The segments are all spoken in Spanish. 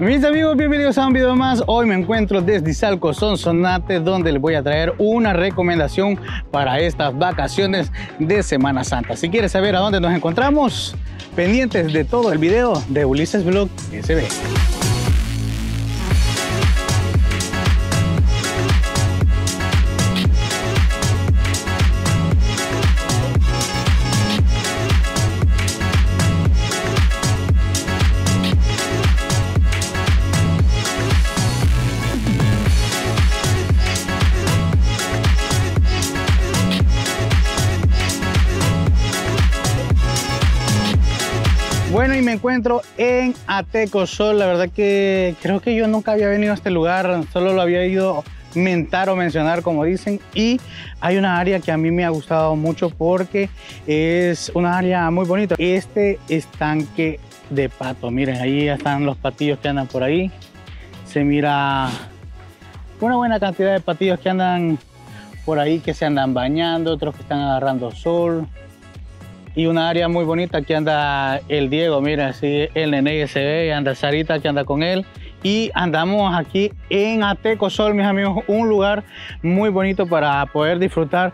Mis amigos, bienvenidos a un video más. Hoy me encuentro desde Izalco Sonsonate, donde les voy a traer una recomendación para estas vacaciones de Semana Santa. Si quieres saber a dónde nos encontramos, pendientes de todo el video de Ulises Vlog SB. Y me encuentro en Ateco Sol. La verdad que creo que yo nunca había venido a este lugar, solo lo había ido mentar o mencionar como dicen. Y hay una área que a mí me ha gustado mucho porque es una área muy bonita. Este estanque de pato miren ahí están los patillos que andan por ahí. Se mira una buena cantidad de patillos que andan por ahí que se andan bañando otros que están agarrando sol y una área muy bonita. Aquí anda el Diego, mira, así el nene se ve, anda Sarita que anda con él. Y andamos aquí en Ateco Sol, mis amigos, un lugar muy bonito para poder disfrutar.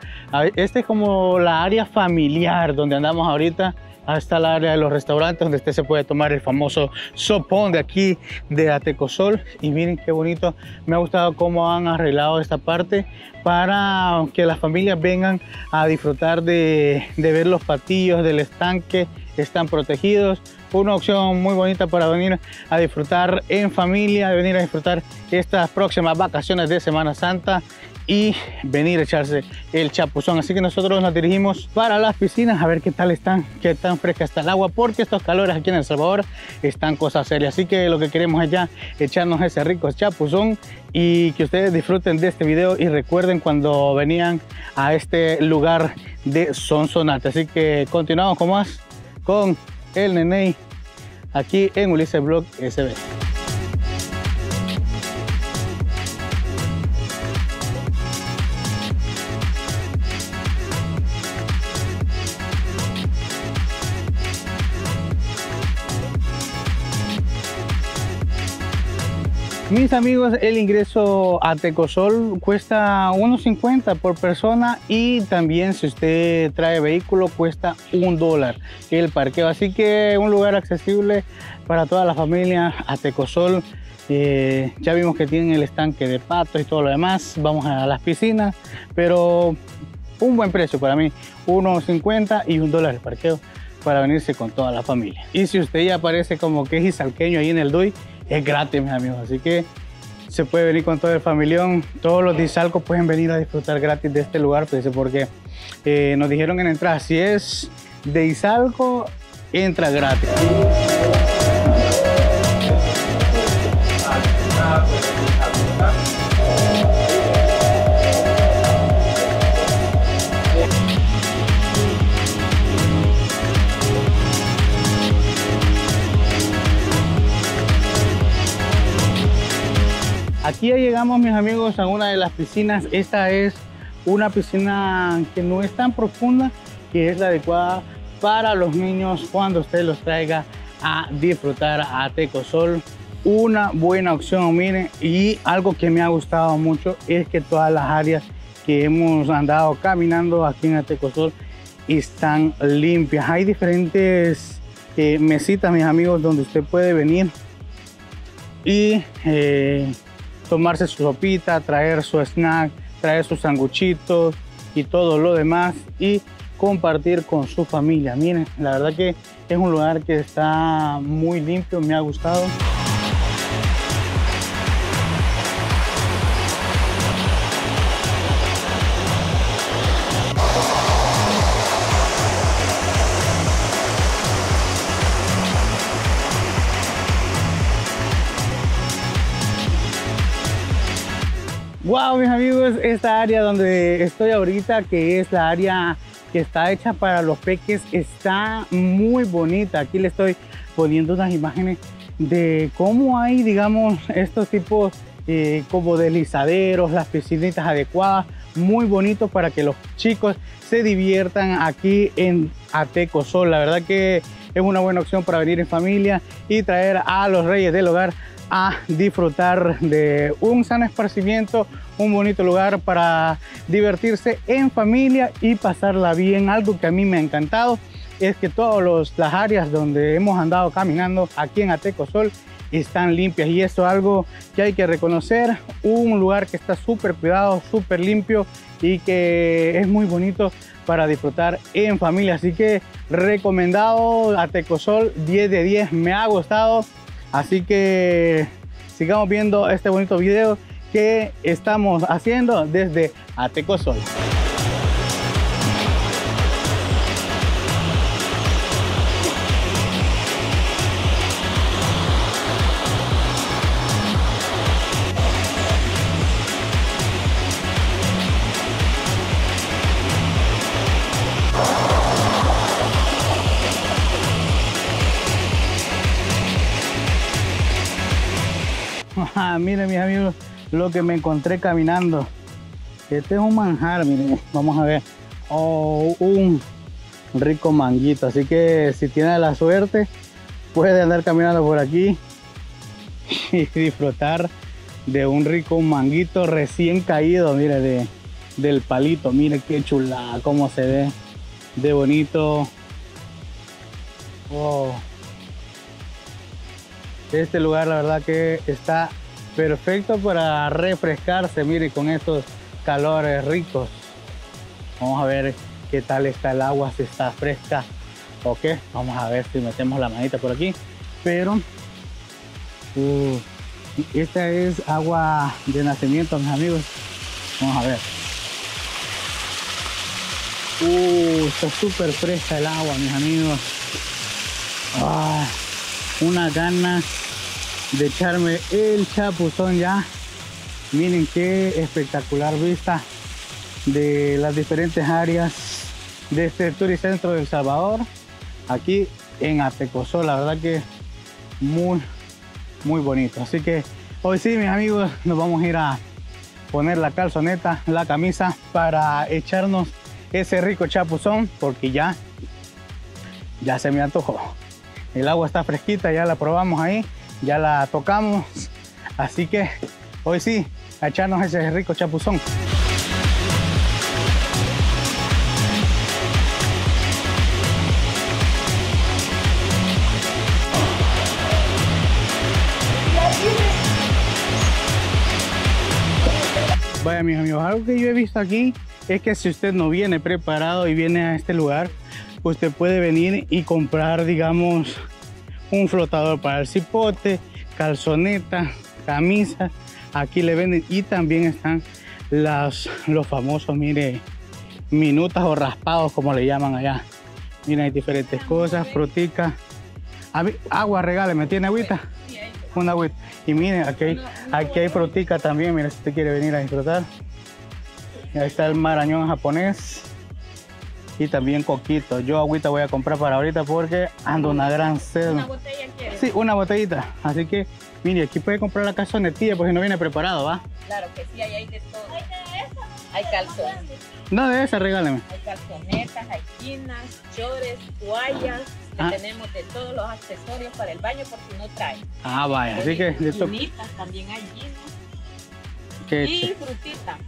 Este es como la área familiar donde andamos ahorita hasta el área de los restaurantes donde usted se puede tomar el famoso sopón de aquí de Atecosol. Y miren qué bonito me ha gustado cómo han arreglado esta parte para que las familias vengan a disfrutar de, de ver los patillos del estanque están protegidos. Una opción muy bonita para venir a disfrutar en familia, venir a disfrutar estas próximas vacaciones de Semana Santa y venir a echarse el chapuzón. Así que nosotros nos dirigimos para las piscinas a ver qué tal están, qué tan fresca está el agua, porque estos calores aquí en El Salvador están cosas serias. Así que lo que queremos es ya echarnos ese rico chapuzón y que ustedes disfruten de este video y recuerden cuando venían a este lugar de Sonsonate. Así que continuamos con más con el Neney aquí en Ulises Blog SB. Mis amigos, el ingreso a Tecosol cuesta 1.50 por persona y también si usted trae vehículo cuesta un dólar el parqueo. Así que un lugar accesible para toda la familia a Tecosol. Eh, ya vimos que tienen el estanque de patos y todo lo demás. Vamos a las piscinas, pero un buen precio para mí, 1.50 y un dólar el parqueo para venirse con toda la familia. Y si usted ya parece como que es isalqueño ahí en el DUI, es gratis, mis amigos. Así que se puede venir con todo el familión. Todos los de Izalco pueden venir a disfrutar gratis de este lugar, pues, porque eh, nos dijeron en entrada, si es de Izalco, entra gratis. Aquí ya llegamos, mis amigos, a una de las piscinas. Esta es una piscina que no es tan profunda, que es la adecuada para los niños cuando usted los traiga a disfrutar a Tecosol. Una buena opción, miren, y algo que me ha gustado mucho es que todas las áreas que hemos andado caminando aquí en Atecosol están limpias. Hay diferentes eh, mesitas, mis amigos, donde usted puede venir y eh, tomarse su sopita, traer su snack, traer sus sanguchitos y todo lo demás y compartir con su familia. Miren, la verdad que es un lugar que está muy limpio, me ha gustado. Wow, mis amigos, esta área donde estoy ahorita, que es la área que está hecha para los peques, está muy bonita. Aquí le estoy poniendo unas imágenes de cómo hay, digamos, estos tipos eh, como deslizaderos, las piscinitas adecuadas, muy bonito para que los chicos se diviertan aquí en Ateco Sol. La verdad que es una buena opción para venir en familia y traer a los reyes del hogar a disfrutar de un sano esparcimiento, un bonito lugar para divertirse en familia y pasarla bien. Algo que a mí me ha encantado es que todas las áreas donde hemos andado caminando aquí en Atecosol están limpias y eso es algo que hay que reconocer. Un lugar que está súper cuidado, súper limpio y que es muy bonito para disfrutar en familia. Así que recomendado Atecosol 10 de 10, me ha gustado. Así que sigamos viendo este bonito video que estamos haciendo desde Atecosol. Miren mis amigos lo que me encontré caminando. Este es un manjar, miren, vamos a ver. Oh, un rico manguito. Así que si tiene la suerte, puede andar caminando por aquí y disfrutar de un rico manguito recién caído, mire, de, del palito. Mire qué chula, cómo se ve de bonito. Oh. Este lugar la verdad que está perfecto para refrescarse, mire, con estos calores ricos. Vamos a ver qué tal está el agua, si está fresca o qué. Vamos a ver si metemos la manita por aquí. Pero uh, esta es agua de nacimiento, mis amigos. Vamos a ver. Uh, está súper fresca el agua, mis amigos. Ah, una gana de echarme el chapuzón ya. Miren qué espectacular vista de las diferentes áreas de este turicentro del Salvador. Aquí en Atecosol, la verdad que muy, muy bonito. Así que hoy sí, mis amigos, nos vamos a ir a poner la calzoneta, la camisa para echarnos ese rico chapuzón porque ya, ya se me antojó. El agua está fresquita, ya la probamos ahí ya la tocamos. Así que hoy sí, a echarnos ese rico chapuzón. Vaya mis amigos, algo que yo he visto aquí es que si usted no viene preparado y viene a este lugar, usted puede venir y comprar, digamos, un flotador para el cipote, calzoneta, camisa. Aquí le venden y también están las, los famosos, mire, minutas o raspados como le llaman allá. Miren, hay diferentes cosas, frutica. Agua, regáleme, ¿tiene agüita? Una agüita. Y miren, aquí hay, aquí hay frutica también, mire, si usted quiere venir a disfrutar. Ahí está el marañón japonés y también coquito. Yo agüita voy a comprar para ahorita porque ando una gran sed. ¿Una botella quieres? Sí, una botellita. Así que, mire, aquí puede comprar la calzonetilla porque no viene preparado, ¿va? Claro que sí, ahí hay de todo. Hay calzones. No, de esa regáleme. Hay calzonetas, hay quinas, chores, toallas. Ah. Tenemos de todos los accesorios para el baño por si no trae. Ah, vaya. Así que de esto... también hay ginas. Y frutita.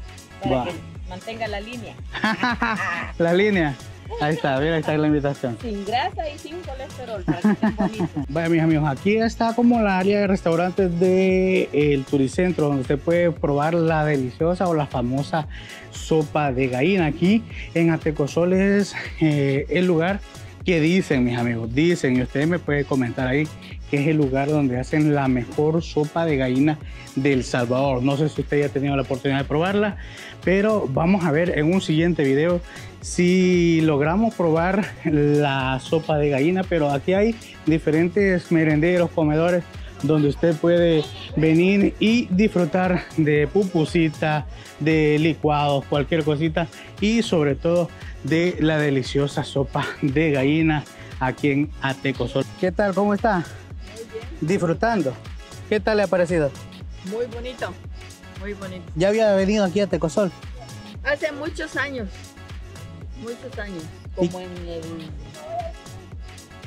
Para que mantenga la línea. la línea. Ahí está, mira, ahí está la invitación. Sin grasa y sin colesterol, para que estén bonitos. Vaya, mis amigos, aquí está como la área de restaurantes del de Turicentro, donde usted puede probar la deliciosa o la famosa sopa de gallina. Aquí en Atecosol es eh, el lugar que dicen, mis amigos, dicen, y usted me puede comentar ahí, que es el lugar donde hacen la mejor sopa de gallina del Salvador. No sé si usted ya ha tenido la oportunidad de probarla, pero vamos a ver en un siguiente video si logramos probar la sopa de gallina. Pero aquí hay diferentes merenderos, comedores donde usted puede venir y disfrutar de pupusita, de licuados, cualquier cosita y sobre todo de la deliciosa sopa de gallina aquí en Atecosol. ¿Qué tal? ¿Cómo está? Disfrutando. ¿Qué tal le ha parecido? Muy bonito, muy bonito. ¿Ya había venido aquí a Tecosol? Hace muchos años, muchos años, como en el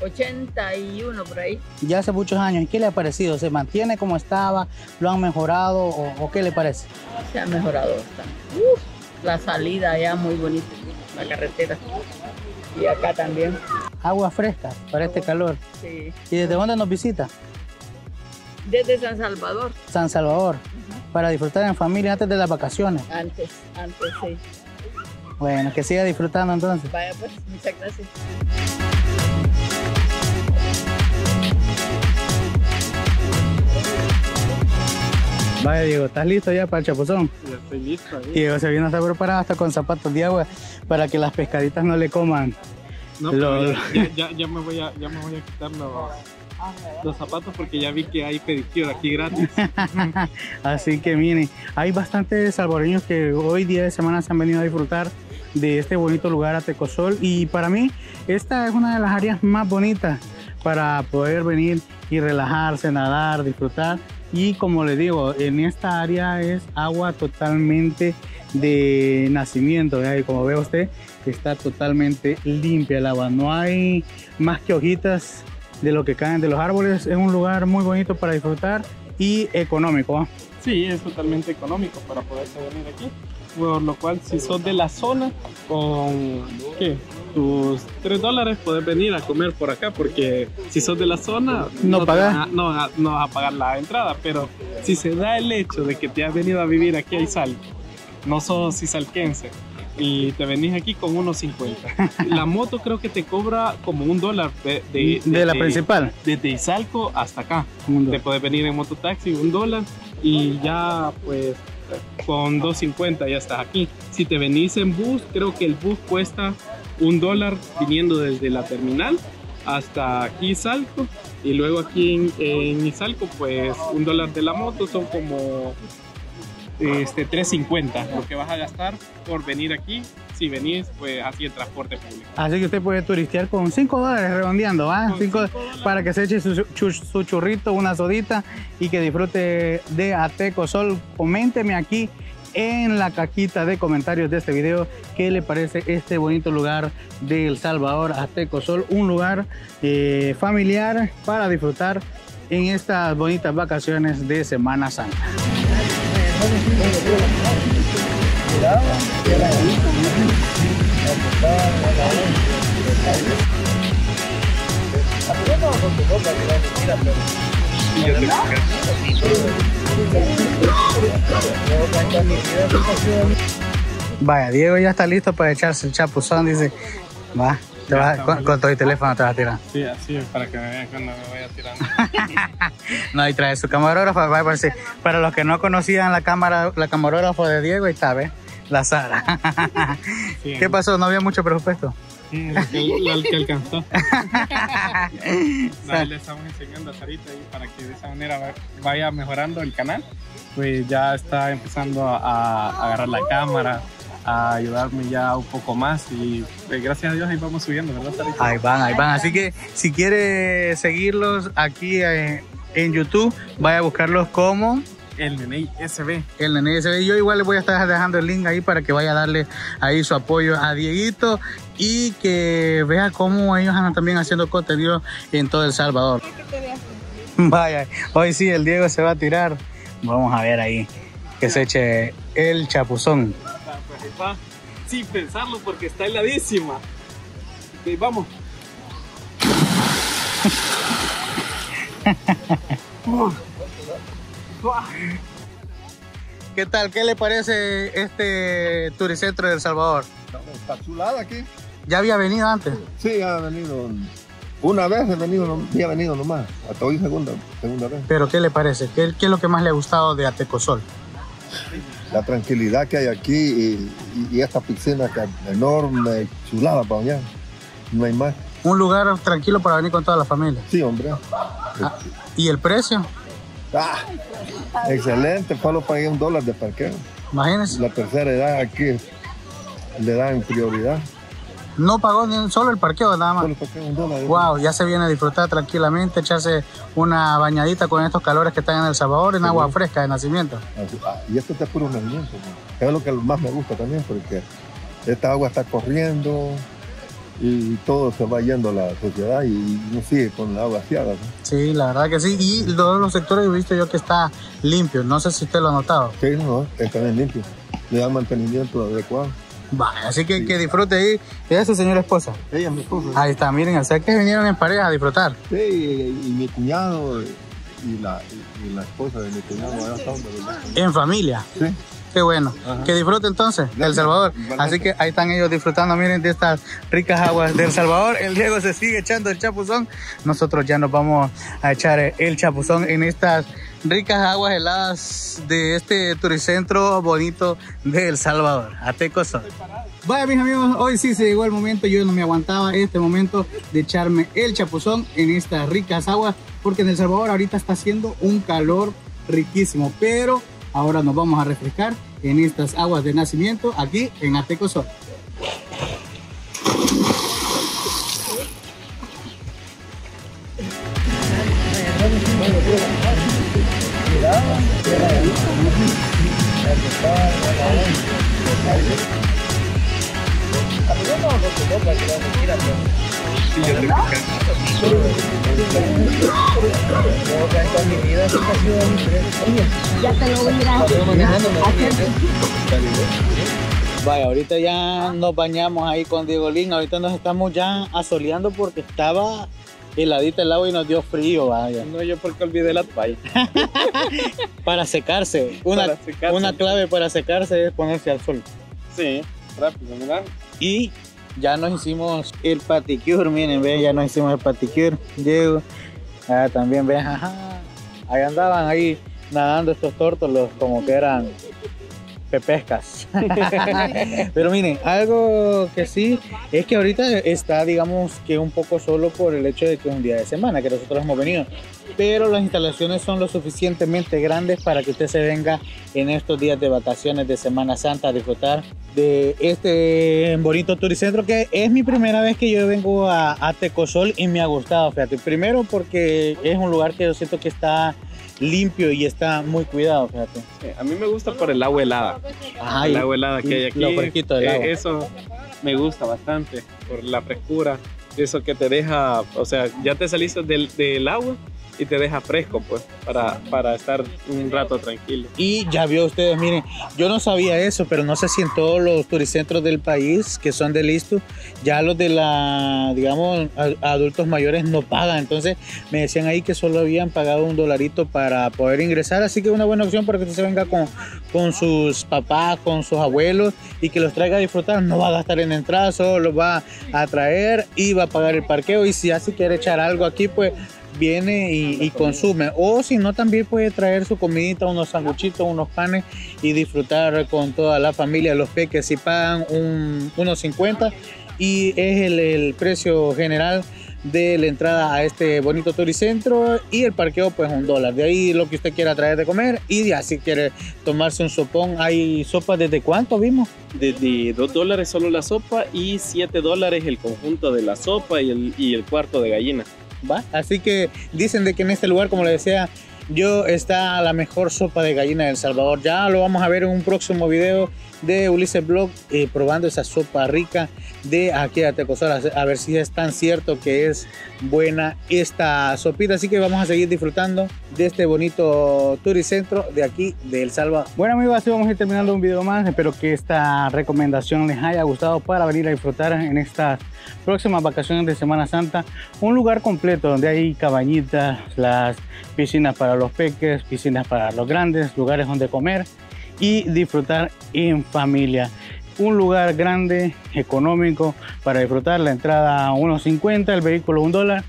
81 por ahí. Ya hace muchos años. ¿Y qué le ha parecido? ¿Se mantiene como estaba? ¿Lo han mejorado o, o qué le parece? Se ha mejorado bastante. Uf, la salida ya muy bonita, la carretera. Y acá también. Agua fresca para este calor. Sí. ¿Y desde dónde nos visita? Desde San Salvador, San Salvador. Para disfrutar en familia antes de las vacaciones. antes, antes, sí. Bueno, que siga disfrutando entonces. Vaya pues, muchas gracias. Vaya Diego, ¿estás listo ya para el chapuzón? Ya estoy listo. ahí. Diego se viene a estar preparado hasta con zapatos de agua para que las pescaditas no le coman. No, pero ya, ya me voy a, ya me voy a quitar los, los zapatos porque ya vi que hay pedicure aquí gratis. Así que miren, hay bastantes salvadoreños que hoy día de semana se han venido a disfrutar de este bonito lugar Atecosol y para mí esta es una de las áreas más bonitas para poder venir y relajarse, nadar, disfrutar y como les digo, en esta área es agua totalmente de nacimiento, ¿verdad? y como ve usted está totalmente limpia el agua, no hay más que hojitas de lo que caen de los árboles, es un lugar muy bonito para disfrutar y económico. Sí, es totalmente económico para poderse venir aquí. Por lo cual, si sos de la zona, con ¿qué? tus 3 dólares puedes venir a comer por acá, porque si sos de la zona, No pagás. van a- no, no vas a pagar la entrada. Pero si se da el hecho de que te has venido a vivir aquí a Izal, no sos izalquense, y te venís aquí con unos 50. La moto creo que te cobra como un dólar de, de, de la de- principal. desde Izalco hasta acá. Te puedes venir en mototaxi, un dólar, y ya pues con 2.50 ya estás aquí. Si te venís en bus, creo que el bus cuesta un dólar viniendo desde la terminal hasta aquí Izalco. Y luego aquí en, en Izalco, pues un dólar de la moto son como este, 3.50 lo que vas a gastar por venir aquí. Si venís, pues así el transporte público. Así que usted puede turistear con 5 dólares redondeando, ¿va? Con Cinco- cinco dólares. para que se eche su, su churrito, una sodita y que disfrute de Ateco Sol. Coménteme aquí en la cajita de comentarios de este video qué le parece este bonito lugar de El Salvador, Ateco Sol, un lugar eh, familiar para disfrutar en estas bonitas vacaciones de Semana Santa. Vaya, Diego ya está listo para echarse el chapuzón, dice, va, te vas- con, con todo el teléfono te vas a tirar. Sí, así para que me vean cuando me vaya tirando. No, y trae su camarógrafo. Para los que no conocían la cámara, la camarógrafo de Diego, ahí está, ¿ves? La Sara. Sí. ¿Qué pasó? ¿No había mucho presupuesto? Sí, el que, alcanzó. No, le estamos enseñando a Sarita ahí para que de esa manera vaya mejorando el canal. Pues ya está empezando a, a agarrar la cámara, a ayudarme ya un poco más y pues, gracias a Dios ahí vamos subiendo, ¿verdad Sarita? Ahí van, ahí van. Así que si quiere seguirlos aquí eh, en YouTube, vaya a buscarlos como El Nene SB. el Nene SB. Yo igual les voy a estar dejando el link ahí para que vaya a darle ahí su apoyo a Dieguito y que vea cómo ellos andan también haciendo contenido en todo El Salvador. Vaya, hoy sí el Diego se va a tirar. Vamos a ver ahí que se eche el chapuzón. Sin pensarlo porque está heladísima. Ok, vamos. ¿Qué tal? ¿Qué le parece este turicentro de El Salvador? Está chulada aquí. ¿Ya había venido antes? Sí, ha venido. Una vez he venido, no- sí ha venido nomás. Hasta hoy segunda, segunda vez. Pero ¿qué le parece? ¿Qué, qué es lo que más le ha gustado de Atecosol? La tranquilidad que hay aquí y, y- y esta piscina enorme, chulada para bañar. No hay más. Un lugar tranquilo para venir con toda la familia. Sí, hombre. ¿Y el precio? Ah, excelente. Solo pagué un dólar de parqueo. Imagínense. La tercera edad aquí le dan prioridad. No pagó ni un- solo el parqueo, nada más. Wow, ya se viene a disfrutar tranquilamente, echarse una bañadita con estos calores que están en El Salvador en agua fresca de nacimiento. Así- ah, Y esto está puro movimiento. ¿no? Es lo que más me gusta también porque esta agua está corriendo y todo se va yendo a la sociedad y no sigue con la agua vaciada. Sí, la verdad que sí. Y todos los sectores he visto yo que está limpio. No sé si usted lo ha notado. Sí, no, está bien limpio. Le da mantenimiento adecuado. Vale, así que que disfrute ahí. ¿Ella es su señora esposa? Ella es mi esposa. Ahí está, miren, o sea que vinieron en pareja a disfrutar. Sí, y, y mi cuñado y la, y, la esposa de mi cuñado allá. En familia. Sí. Qué bueno. Que disfrute entonces El Salvador. Así que ahí están ellos disfrutando, miren, de estas ricas aguas del Salvador. El Diego se sigue echando el chapuzón. Nosotros ya nos vamos a echar el chapuzón en estas ricas aguas heladas de este turicentro bonito de El Salvador. Ateco. Vaya mis amigos, hoy sí se llegó el momento, yo no me aguantaba este momento de echarme el chapuzón en estas ricas aguas, porque en El Salvador ahorita está haciendo un calor riquísimo, pero Ahora nos vamos a refrescar en estas aguas de nacimiento aquí en Vaya, ahorita ya nos bañamos ahí con Diego Lin. Ahorita nos estamos ya asoleando porque estaba heladita el agua y nos dio frío, vaya. No, yo porque olvidé la toalla. para secarse. Una, para secarse. una clave para secarse es ponerse al sol. Sí, rápido, ¿verdad? Y ya nos hicimos el paticure, miren, ve, ya nos hicimos el paticure. Diego, ah, también ve, ajá, ahí andaban ahí nadando estos tórtolos como que eran pepescas. Pero miren, algo que sí es que ahorita está, digamos, que un poco solo por el hecho de que es un día de semana que nosotros hemos venido. Pero las instalaciones son lo suficientemente grandes para que usted se venga en estos días de vacaciones de Semana Santa a disfrutar de este bonito turicentro que es mi primera vez que yo vengo a, a Tecosol y me ha gustado, fíjate. Primero porque es un lugar que yo siento que está limpio y está muy cuidado, fíjate. a mí me gusta por el agua helada. el agua helada que hay aquí. Lo fresquito del eh, agua. Eso me gusta bastante por la frescura. Eso que te deja, o sea, ya te saliste del, del agua y te deja fresco, pues, para, para estar un rato tranquilo. Y ya vio ustedes, miren, yo no sabía eso, pero no sé si en todos los turicentros del país que son de listo, ya los de la, digamos, adultos mayores no pagan. Entonces me decían ahí que solo habían pagado un dolarito para poder ingresar, así que es una buena opción para que usted se venga con, con sus papás, con sus abuelos y que los traiga a disfrutar. No va a gastar en entrada, solo los va a traer y va a pagar el parqueo. Y si así quiere echar algo aquí, pues viene y, consume. O si no, también puede traer su comidita, unos sanguchitos, unos panes y disfrutar con toda la familia. Los peques si pagan un, unos 50 y es el, el precio general de la entrada a este bonito turicentro y el parqueo pues un dólar. De ahí lo que usted quiera traer de comer y ya si quiere tomarse un sopón, hay sopa desde cuánto vimos? Desde 2 dólares solo la sopa y 7 dólares el conjunto de la sopa y el, y el cuarto de gallina. Así que dicen de que en este lugar, como le decía, yo está la mejor sopa de gallina de Salvador. Ya lo vamos a ver en un próximo video de Ulises Blog eh, probando esa sopa rica de aquí a Tecosol a ver si es tan cierto que es buena esta sopita. Así que vamos a seguir disfrutando de este bonito turicentro de aquí de El Salvador. Bueno amigos así vamos a ir terminando un video más. Espero que esta recomendación les haya gustado para venir a disfrutar en estas próximas vacaciones de Semana Santa. Un lugar completo donde hay cabañitas las piscinas para los peques piscinas para los grandes lugares donde comer y disfrutar en familia. Un lugar grande, económico, para disfrutar la entrada a 1.50, el vehículo un dólar,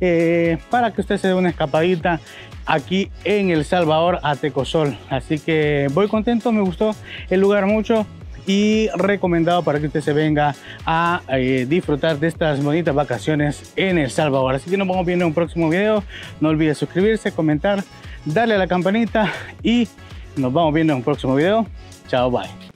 eh, para que usted se dé una escapadita aquí en El Salvador a Tecosol. Así que voy contento, me gustó el lugar mucho y recomendado para que usted se venga a eh, disfrutar de estas bonitas vacaciones en El Salvador. Así que nos vamos viendo en un próximo video. No olvide suscribirse, comentar, darle a la campanita y nos vamos viendo en un próximo video. Chao, bye.